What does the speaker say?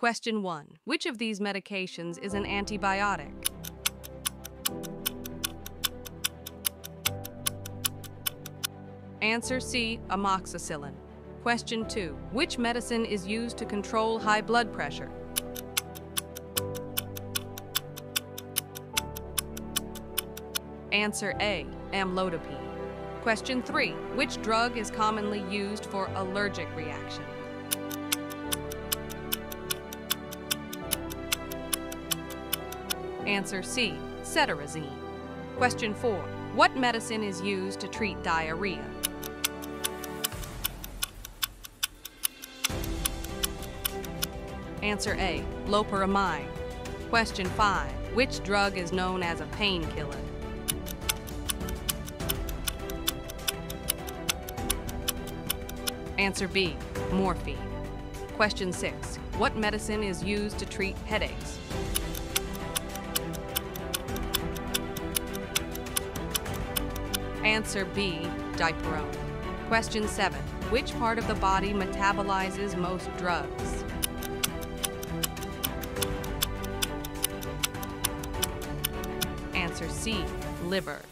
Question 1. Which of these medications is an antibiotic? Answer C. Amoxicillin. Question 2. Which medicine is used to control high blood pressure? Answer A. Amlodipine. Question 3. Which drug is commonly used for allergic reaction? Answer C. Cetirizine. Question 4. What medicine is used to treat diarrhea? Answer A. Loperamide. Question 5. Which drug is known as a painkiller? Answer B. Morphine. Question 6. What medicine is used to treat headaches? Answer B. Dipirone. Question 7. Which part of the body metabolizes most drugs? Answer C. Liver.